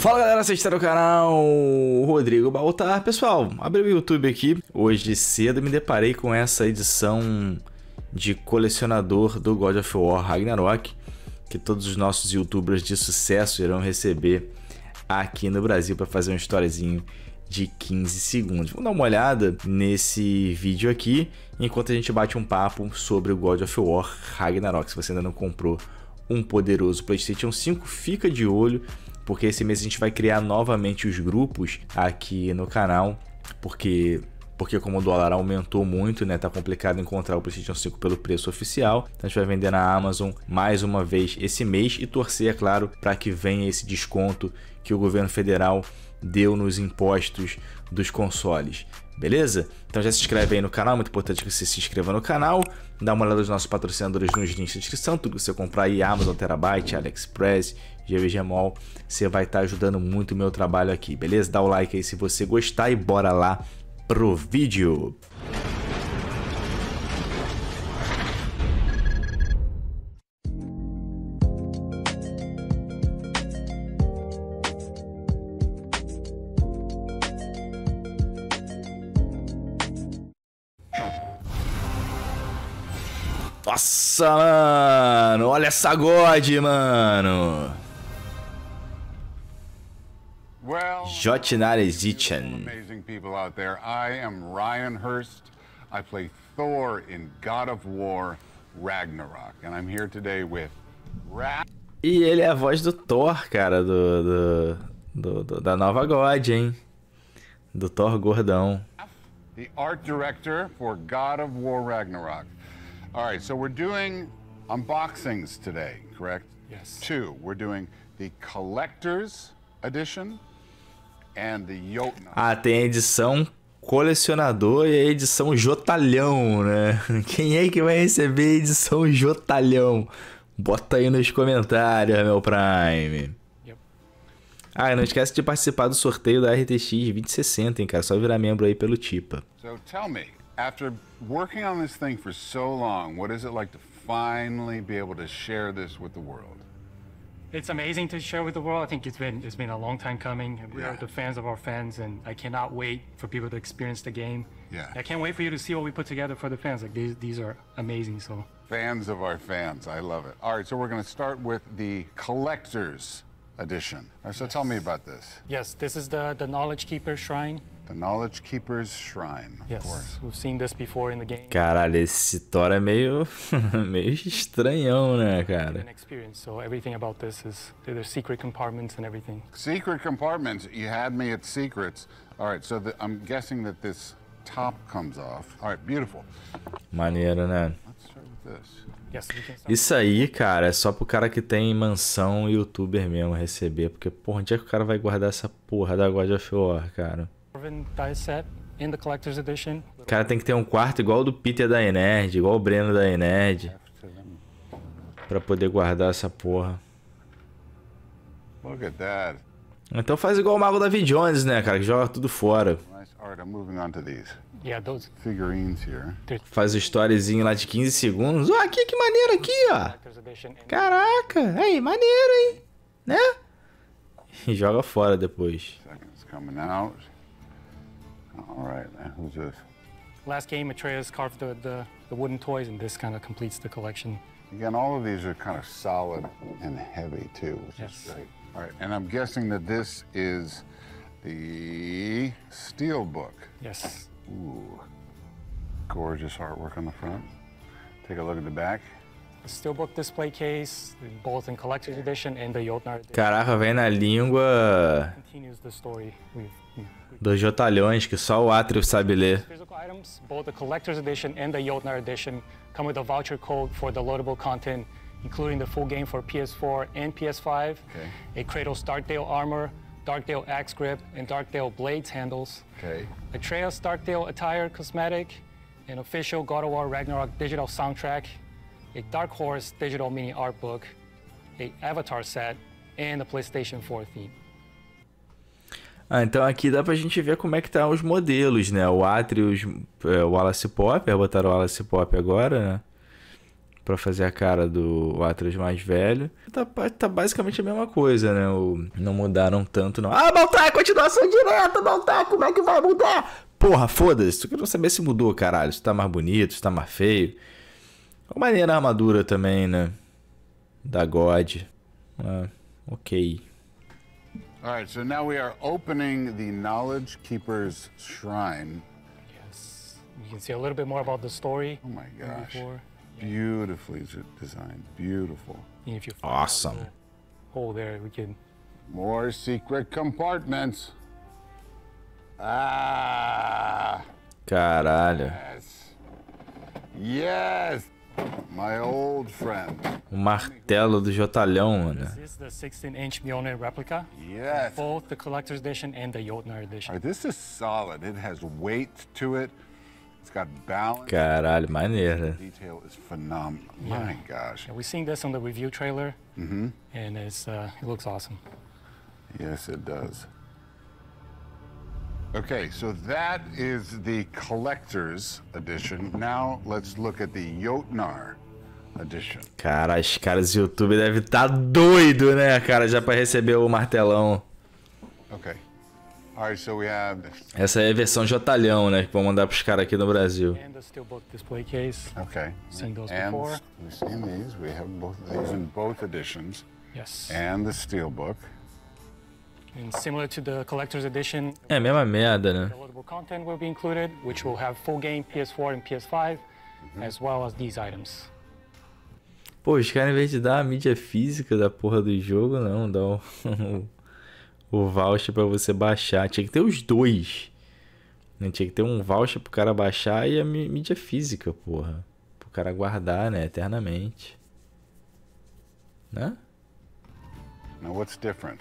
Fala galera, vocês estão no canal Rodrigo Baltar. Pessoal, abri o YouTube aqui. Hoje cedo me deparei com essa edição de colecionador do God of War Ragnarok, que todos os nossos youtubers de sucesso irão receber aqui no Brasil para fazer um storyzinho de 15 segundos. Vamos dar uma olhada nesse vídeo aqui, enquanto a gente bate um papo sobre o God of War Ragnarok. Se você ainda não comprou um poderoso PlayStation 5, fica de olho, porque esse mês a gente vai criar novamente os grupos aqui no canal, porque porque como o dólar aumentou muito, né, tá complicado encontrar o PlayStation 5 pelo preço oficial. Então a gente vai vender na Amazon mais uma vez esse mês e torcer, é claro, para que venha esse desconto que o governo federal deu nos impostos dos consoles. Beleza? Então já se inscreve aí no canal, muito importante que você se inscreva no canal. Dá uma olhada nos nossos patrocinadores nos links da descrição, tudo que você comprar aí, Amazon, Terabyte, AliExpress, GVG Mall, você vai estar ajudando muito o meu trabalho aqui, beleza? Dá o like aí se você gostar e bora lá pro vídeo. Nossa, mano, olha essa God, mano. Well, Jotinare amazing people out there. I am Ryan Hurst. I play Thor in God of War Ragnarok, and I'm here today with Raph, E ele é a voz do Thor, cara, do, do, do- do- da nova God, hein? Do Thor gordão. the art director for God of War Ragnarok. All right, so we're doing unboxings today, correct? Yes. Two. We're doing the collector's edition and the Jotnar. Ah, tem a edição colecionador e a edição Jotalhão, né? Quem é que vai receber a edição Jotalhão? Bota aí nos comentários, meu Prime. Ah, e não esquece de participar do sorteio da RTX 2060, hein, cara? Só virar membro aí pelo Tipa. So tell me, after working on this thing for so long, what is it like to finally be able to share this with the world? It's amazing to share with the world. I think it's been it's been a long time coming. We Yeah. are the fans of our fans, and I cannot wait for people to experience the game. Yeah. I can't wait for you to see what we put together for the fans. Like these these are amazing. So Fans of our fans, I love it. All right, so we're going to start with the collector's edition. All right, so tell me about this. yes, this is the the Knowledge Keeper Shrine. The Knowledge Keeper's Shrine, Yes, we've seen this before in the game. Caralho, esse Thor é meio, meio estranhão, né, cara? An experience. So everything about this is there's secret compartments and everything. Secret compartments, you had me at secrets. All right, so the, I'm guessing that this top comes off. All right, beautiful. Maneiro, né? Let's start with this. Yes, we can start. Isso aí, cara, é só pro cara que tem mansão youtuber mesmo receber. Porque, porra, onde é que o cara vai guardar essa porra da God of War, cara? O cara tem que ter um quarto igual o do Peter da Enerd, igual o Breno da Enerd, pra poder guardar essa porra. Look at that. Então faz igual o Mago David Jones, né, cara, que joga tudo fora. Nice. All right, I'm moving on to these Yeah, those figurines here. Faz o storyzinho lá de 15 segundos. Ó, aqui, que maneiro aqui, ó. Caraca, aí, maneiro, hein? Né? E joga fora depois. Seconds coming out. All right, now who's this? Last game, Atreus carved the, the, the wooden toys, and this kind of completes the collection. Again, all of these are kind of solid and heavy too, which Yes. is great. All right, and I'm guessing that this is the steel book. Yes. Ooh, gorgeous artwork on the front. Take a look at the back. The Steelbook display case, both in collector's edition and the Jotnar edition, Caraca, vem na língua continues the story. We've, we've dos Jotalhões, que só o Atreus sabe ler. physical items, both the collector's edition and the Jotnar edition, come with a voucher code for the loadable content, including the full game for PS4 and PS5, Okay. a Kratos Darkdale armor, Darkdale axe grip, and Darkdale blades handles. Okay. Atreus Darkdale attire cosmetic, an official God of War Ragnarok digital soundtrack, a Dark Horse digital mini art book, a Avatar set, and a PlayStation 4 theme. Ah, então aqui dá pra gente ver como é que tá os modelos, né? O Atreus, é, o Wallace Pop, botaram o Wallace Pop agora, né? Pra fazer a cara do Atlas mais velho. Tá, tá basicamente a mesma coisa, né? O, não mudaram tanto, não. Ah, Baltar, continuação direta, Baltar, como é que vai mudar? Porra, foda-se, tu quer saber se mudou, caralho. Se tá mais bonito, se tá mais feio. Uma maneira armadura também, né? Da God. Ah, ok. Alright, so now we are opening the Knowledge Keeper's Shrine. Yes. You can see a little bit more about the story. Oh my gosh. Before. Beautifully designed. Beautiful. And if you Awesome. hole there, we can More secret compartments. Ah, Caralho. yes. Yes. My old friend. O martelo do Jotalhão, mano. This is the 16-inch Mjolnir replica, Yes. both the collector's edition and the Jotnar edition. Right, this is solid. It has weight to it. It's got balance. Caralho, maneiro. Detail is phenomenal. My gosh. Yeah, we're seeing this on the review trailer, and it's uh, it looks awesome. Yes, it does. Okay, so that is the collector's edition. Now let's look at the Jotnar edition. Cara, os caras do YouTube devem estar tá doido, né, cara, já pra receber o martelão. Okay. All right, so we have. Essa é a versão Jotalhão, né, que vou mandar pros caras aqui no Brasil. And the steelbook display case. Okay. Seen those and before. we've seen these. We have both these in both editions. Yes. And the steelbook. É a mesma merda, né? downloadable content will be included, which will have full game PS4 and PS5, as well as these items. Pô, os caras, em vez de dar a mídia física da porra do jogo, não, dá o, o voucher pra você baixar. Tinha que ter os dois. Né? Tinha que ter um voucher pro cara baixar e a mí- mídia física, porra. Pro cara guardar, né, eternamente. Né? Now, what's different?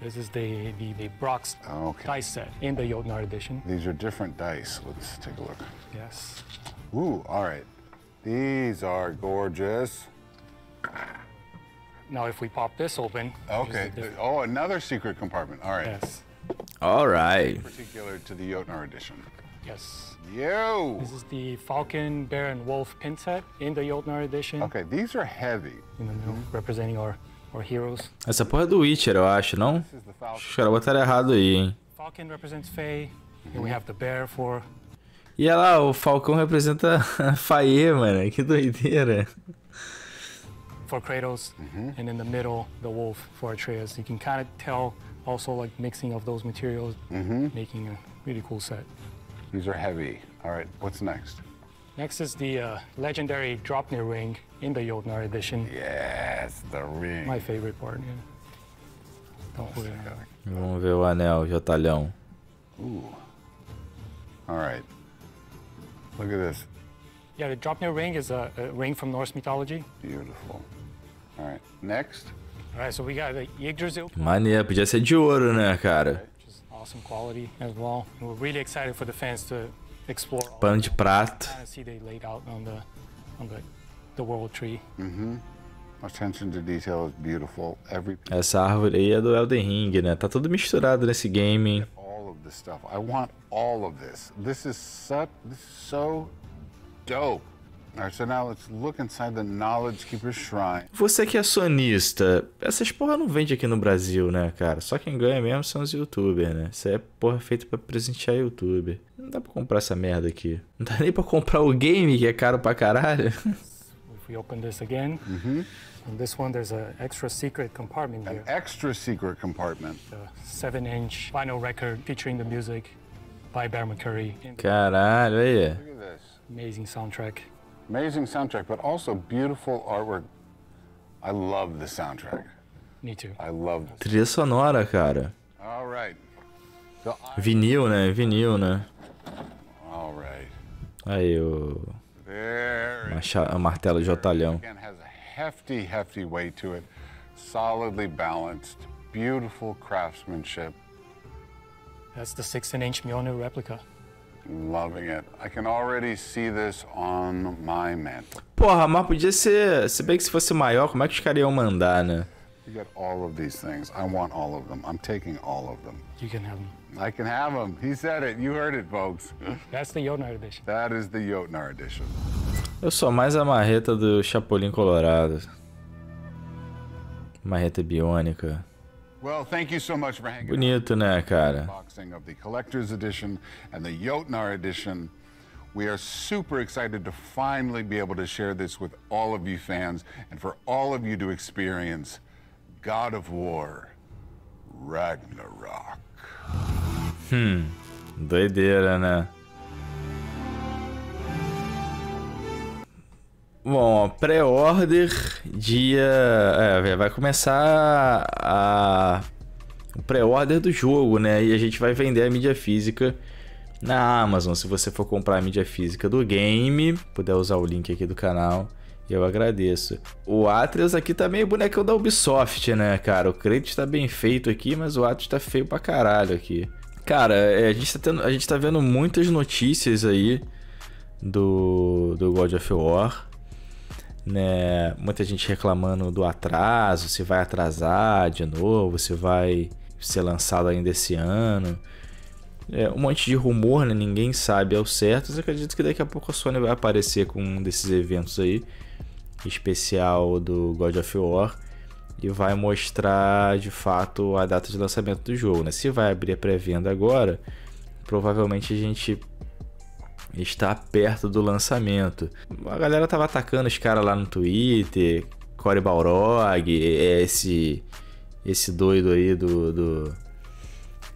This is the, the, the Brock's Oh, ah, okay. dice set in the Jotnar edition. These are different dice. Let's take a look. Yes. Ooh, all right. These are gorgeous. Now, if we pop this open, here's Okay. the Oh, another secret compartment. All right. Yes. Alright. Particular to the Jotnar edition. Yes. Yo! This is the Falcon, Bear, and Wolf pin set in the Jotnar edition. Okay, these are heavy. In the middle, representing our, our heroes. Essa porra é do Witcher, eu acho, não? This is the Falcon. Os caras botaram errado aí, hein? Falcon represents Faye, and we have the Bear for E olha lá, o Falcão representa a Faye, mano. Que doideira. for Kratos, and in the middle, the Wolf for Atreus. You can kind of tell also like mixing of those materials, making a really cool set. These are heavy. All right, what's next? Next is the uh, legendary Dropnir ring in the Jotnar edition. Yes, the ring. My favorite part. Yeah. Don't put it on. Vamos ver o anel, Jotalhão. Ooh. All right. Look at this. Yeah, the Dropnir ring is a, a ring from Norse mythology. Beautiful. All right, next. All right, so we got the Yggdrasil, Maneiro, podia ser de ouro, né, cara? is awesome quality as well. And we're really excited for the fans to explore Pano de prato. see they laid out on the on the the world tree. Attention to detail is beautiful. Every Essa árvore aí é do Elden Ring, né? Tá tudo misturado nesse game, hein? all of this stuff. I want all of this. This is such this is so dope. All right, so now let's look inside the Knowledge Keeper's Shrine. Você que é sonista, essas porra não vende aqui no Brasil, né, cara? Só quem ganha mesmo são os youtubers, né? Isso é porra feito pra presentear youtuber. Não dá pra comprar essa merda aqui. Não dá nem pra comprar o game, que é caro pra caralho. If we open this again, mm-hmm. on this one there's an extra secret compartment here. Extra secret compartment. A seven-inch vinyl record featuring the music by Bear McCurry. And Caralho, aí. Look at this. amazing soundtrack. Amazing soundtrack, but also beautiful artwork. I love the soundtrack. Me too. I love this. Trilha sonora, cara. All right. So I, Vinil, né? Vinil, né? all right. Aí, o, There. Macha- o martelo de a hefty, hefty weight to it. Solidly balanced. Beautiful craftsmanship. That's the 16-inch Mjolnir replica. Loving it. I can already see this on my mantle. Porra, mas podia ser. Se bem que se fosse maior, como é que os caras iam mandar, né? You get all of these things. I want all of them. I'm taking all of them. You can have them. I can have them. He said it. You heard it, folks. That's the Jotnar edition. That is the Jotnar edition. Eu sou mais a marreta do Chapolin Colorado. Marreta biônica. Well, thank you so much for hanging Bonito, né, cara? unboxing of the collector's edition and the Jotnar edition. We are super excited to finally be able to share this with all of you fans and for all of you to experience God of War Ragnarok. Doideira, né? Bom, pré-order dia. É, vai começar a. O pré-order do jogo, né? E a gente vai vender a mídia física na Amazon. Se você for comprar a mídia física do game, puder usar o link aqui do canal, eu agradeço. O Atreus aqui tá meio bonecão da Ubisoft, né, cara? O Kratos tá bem feito aqui, mas o Atreus tá feio pra caralho aqui. Cara, é, a, gente tá tendo, a gente tá vendo muitas notícias aí do, do God of War. Né? Muita gente reclamando do atraso, se vai atrasar de novo, se vai ser lançado ainda esse ano. É, um monte de rumor, né? Ninguém sabe ao certo. Mas acredito que daqui a pouco a Sony vai aparecer com um desses eventos aí. Especial do God of War. E vai mostrar de fato a data de lançamento do jogo. Né? Se vai abrir a pré-venda agora, provavelmente a gente está perto do lançamento. A galera tava atacando os caras lá no Twitter. Cory Balrog, esse, esse doido aí do, do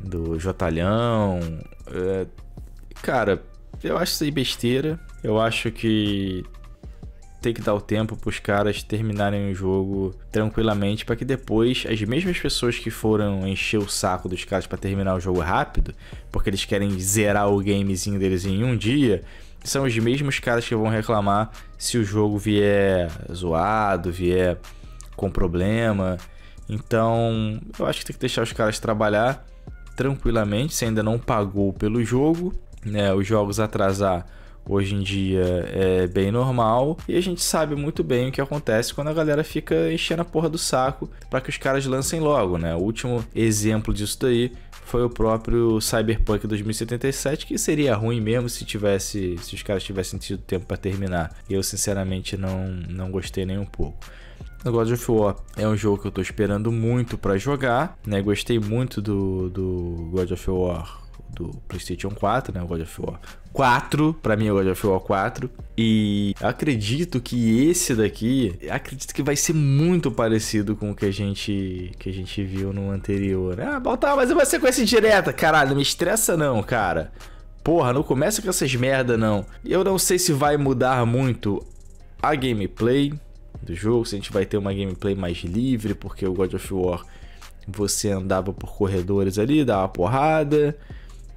do Jotalhão. É, cara, eu acho isso aí besteira. Eu acho que tem que dar o tempo para os caras terminarem o jogo tranquilamente para que depois as mesmas pessoas que foram encher o saco dos caras para terminar o jogo rápido, porque eles querem zerar o gamezinho deles em um dia, são os mesmos caras que vão reclamar se o jogo vier zoado, vier com problema. Então, eu acho que tem que deixar os caras trabalhar tranquilamente, se ainda não pagou pelo jogo, né? Os jogos atrasar hoje em dia é bem normal e a gente sabe muito bem o que acontece quando a galera fica enchendo a porra do saco para que os caras lancem logo, né? O último exemplo disso daí foi o próprio Cyberpunk 2077, que seria ruim mesmo se tivesse, se os caras tivessem tido tempo para terminar. Eu sinceramente não não gostei nem um pouco. God of War é um jogo que eu tô esperando muito para jogar, né? Gostei muito do, do God of War do PlayStation 4, né? O God of War 4, para mim é o God of War 4. E acredito que esse daqui, acredito que vai ser muito parecido com o que a gente que a gente viu no anterior. Ah, Baltar, mas é uma sequência direta, caralho, não me estressa não, cara. Porra, não começa com essas merda não. Eu não sei se vai mudar muito a gameplay, do jogo, se a gente vai ter uma gameplay mais livre, porque o God of War você andava por corredores ali, dava porrada,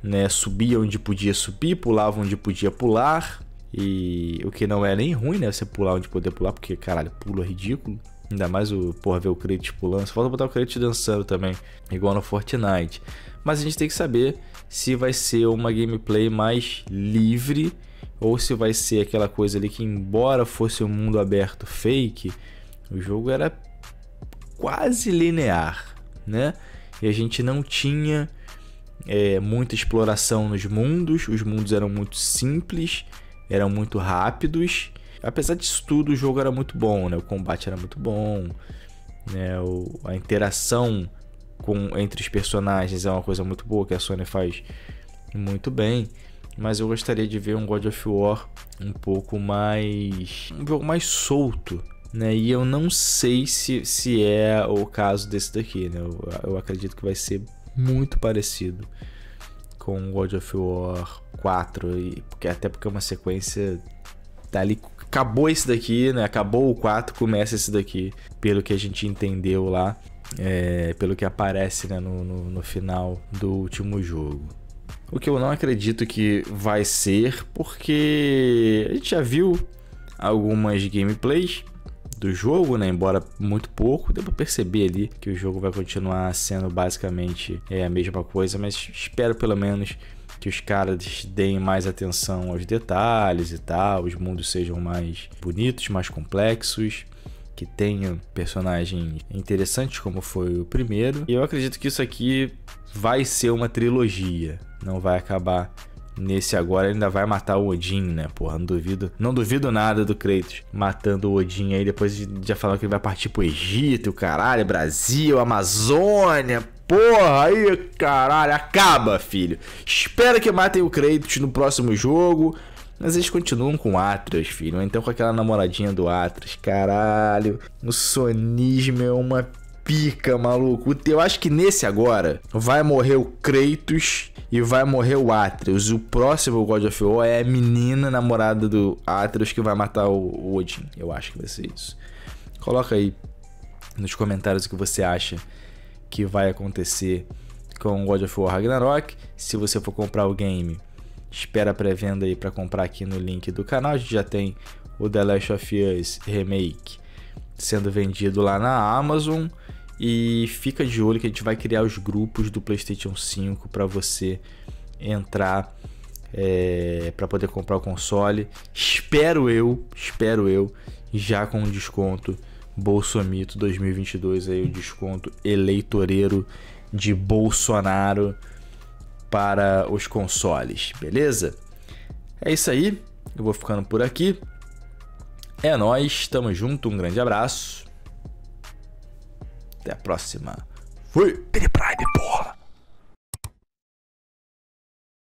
né? Subia onde podia subir, pulava onde podia pular. E o que não é nem ruim, né? Você pular onde poder pular, porque caralho, pulo é ridículo. Ainda mais o, porra, ver o Kratos pulando. Só falta botar o Kratos dançando também, igual no Fortnite. Mas a gente tem que saber se vai ser uma gameplay mais livre ou se vai ser aquela coisa ali que, embora fosse um mundo aberto fake, o jogo era quase linear, né? E a gente não tinha é, muita exploração nos mundos, os mundos eram muito simples, eram muito rápidos. Apesar disso tudo, o jogo era muito bom, né? O combate era muito bom, né? O, a interação com, entre os personagens é uma coisa muito boa que a Sony faz muito bem mas eu gostaria de ver um God of War um pouco mais. um jogo mais solto. Né? E eu não sei se, se é o caso desse daqui. Né? Eu, eu acredito que vai ser muito parecido com God of War 4. E, porque, até porque é uma sequência. Tá ali, acabou esse daqui, né? Acabou o 4, começa esse daqui. Pelo que a gente entendeu lá. É, pelo que aparece né, no, no, no final do último jogo. O que eu não acredito que vai ser, porque a gente já viu algumas gameplays do jogo, né? Embora muito pouco, deu pra perceber ali que o jogo vai continuar sendo basicamente é, a mesma coisa, mas espero pelo menos que os caras deem mais atenção aos detalhes e tal, os mundos sejam mais bonitos, mais complexos, que tenham personagens interessantes como foi o primeiro. E eu acredito que isso aqui vai ser uma trilogia, não vai acabar Nesse agora ainda vai matar o Odin, né? Porra, não duvido. Não duvido nada do Kratos matando o Odin aí. Depois já falou que ele vai partir pro Egito, caralho, Brasil, Amazônia. Porra, aí, caralho, acaba, filho. Espero que matem o Kratos no próximo jogo. Mas eles continuam com Atreus, filho. Então com aquela namoradinha do Atreus. Caralho. O sonismo é uma pica, maluco. Eu acho que nesse agora vai morrer o Kratos e vai morrer o Atreus. O próximo God of War é a menina namorada do Atreus que vai matar o Odin. Eu acho que vai ser isso. Coloca aí nos comentários o que você acha que vai acontecer com God of War Ragnarok. Se você for comprar o game, espera a pré-venda aí para comprar aqui no link do canal. A gente já tem o The Last of Us Remake sendo vendido lá na Amazon. E fica de olho que a gente vai criar os grupos do PlayStation 5 para você entrar é, para poder comprar o console. Espero eu, espero eu, já com desconto Bolsomito 2022 aí o desconto eleitoreiro de Bolsonaro para os consoles, beleza? É isso aí, eu vou ficando por aqui. É nós, tamo junto, um grande abraço. Até a próxima. Fui! Prime, porra!